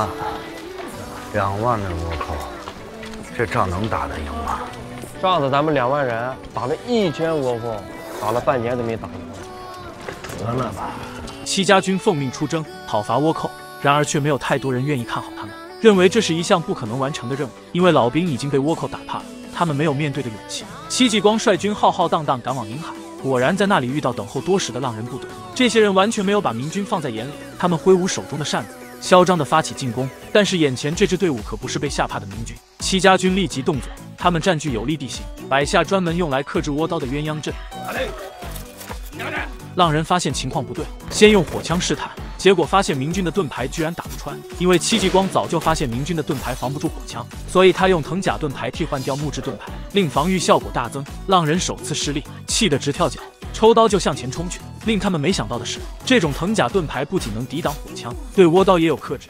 万，两万的倭寇，这仗能打得赢吗？上次咱们两万人打了一千倭寇，打了半年都没打赢。得了吧！戚家军奉命出征讨伐倭寇，然而却没有太多人愿意看好他们，认为这是一项不可能完成的任务，因为老兵已经被倭寇打怕了，他们没有面对的勇气。戚继光率军浩浩荡荡赶往宁海，果然在那里遇到等候多时的浪人部队。这些人完全没有把明军放在眼里，他们挥舞手中的扇子，嚣张地发起进攻。但是眼前这支队伍可不是被吓怕的明军。戚家军立即动作，他们占据有利地形，摆下专门用来克制倭刀的鸳鸯阵。浪人发现情况不对，先用火枪试探，结果发现明军的盾牌居然打不穿。因为戚继光早就发现明军的盾牌防不住火枪，所以他用藤甲盾牌替换掉木质盾牌，令防御效果大增。浪人首次失利，气得直跳脚，抽刀就向前冲去。令他们没想到的是，这种藤甲盾牌不仅能抵挡火枪，对倭刀也有克制。